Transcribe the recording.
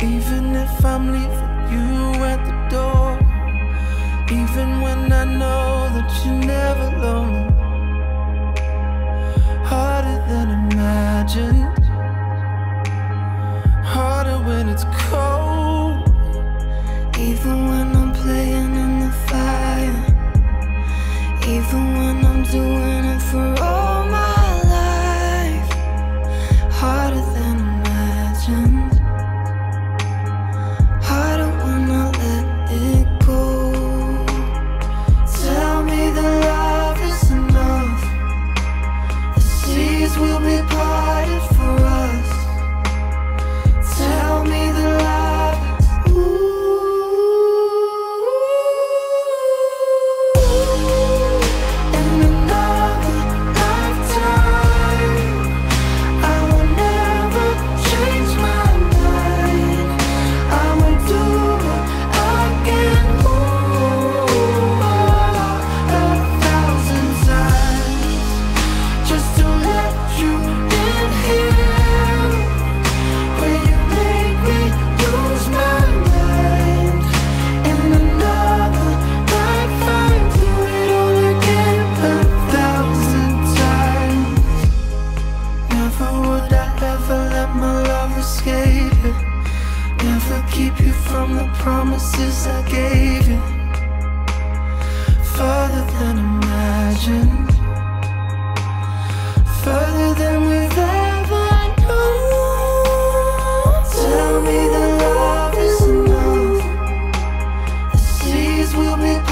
Even if I'm leaving you at the promises I gave you. Further than imagined. Further than we've ever known. Tell me the love is enough. The seas will be